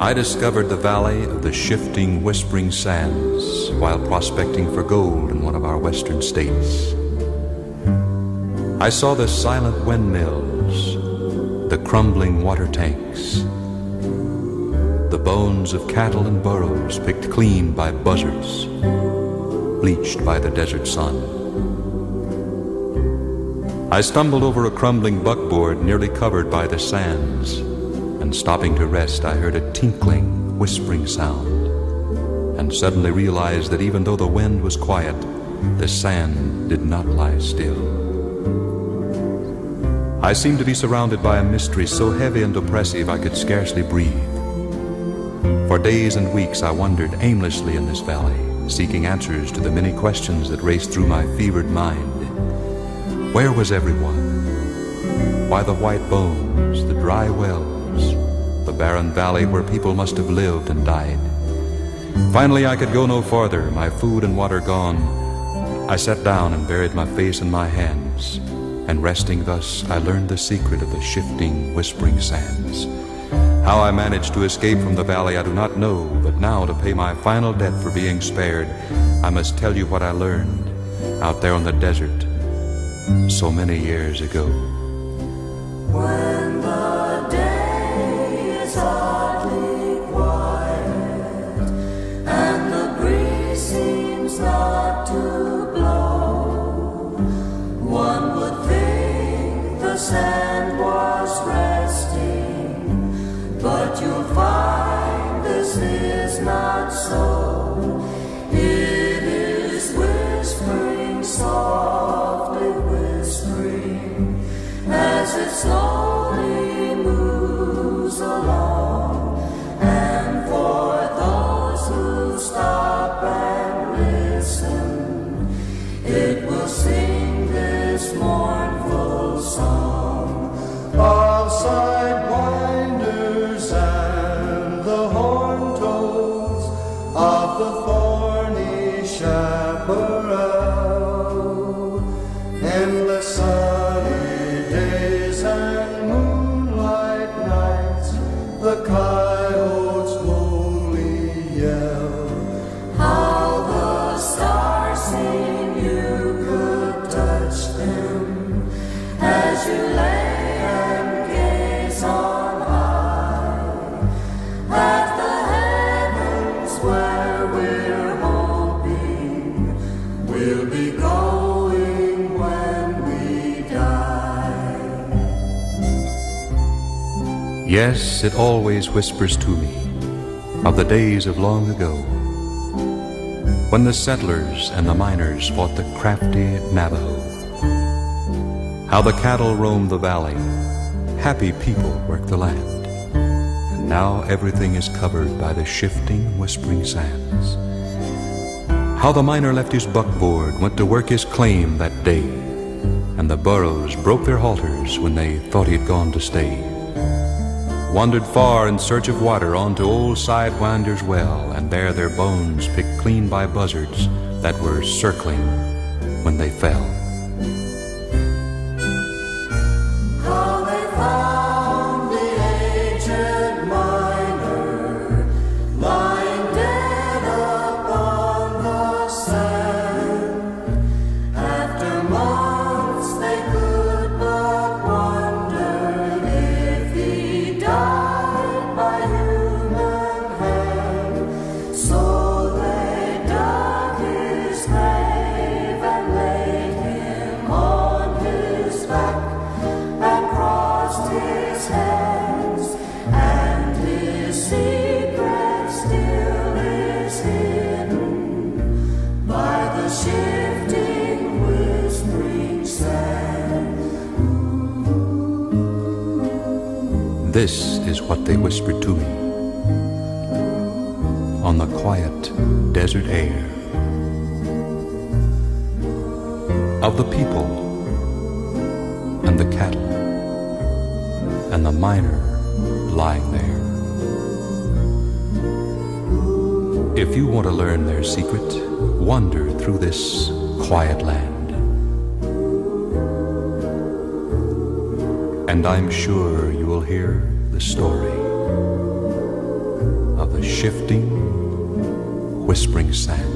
I discovered the valley of the shifting, whispering sands while prospecting for gold in one of our western states. I saw the silent windmills, the crumbling water tanks, the bones of cattle and burros picked clean by buzzards, bleached by the desert sun. I stumbled over a crumbling buckboard nearly covered by the sands and stopping to rest, I heard a tinkling, whispering sound, and suddenly realized that even though the wind was quiet, the sand did not lie still. I seemed to be surrounded by a mystery so heavy and oppressive I could scarcely breathe. For days and weeks I wandered aimlessly in this valley, seeking answers to the many questions that raced through my fevered mind. Where was everyone? Why the white bones, the dry wells? The barren valley where people must have lived and died. Finally, I could go no farther, my food and water gone. I sat down and buried my face in my hands, and resting thus, I learned the secret of the shifting, whispering sands. How I managed to escape from the valley, I do not know, but now, to pay my final debt for being spared, I must tell you what I learned out there on the desert so many years ago. The sand Yes, it always whispers to me of the days of long ago when the settlers and the miners fought the crafty Navajo. How the cattle roamed the valley, happy people worked the land, and now everything is covered by the shifting, whispering sands. How the miner left his buckboard, went to work his claim that day, and the burros broke their halters when they thought he'd gone to stay wandered far in search of water onto old Sidewinder's well, and there their bones picked clean by buzzards that were circling when they fell. This is what they whispered to me on the quiet desert air of the people and the cattle and the miner lying there. If you want to learn their secret, wander through this quiet land. And I'm sure you will hear the story of the shifting, whispering sands.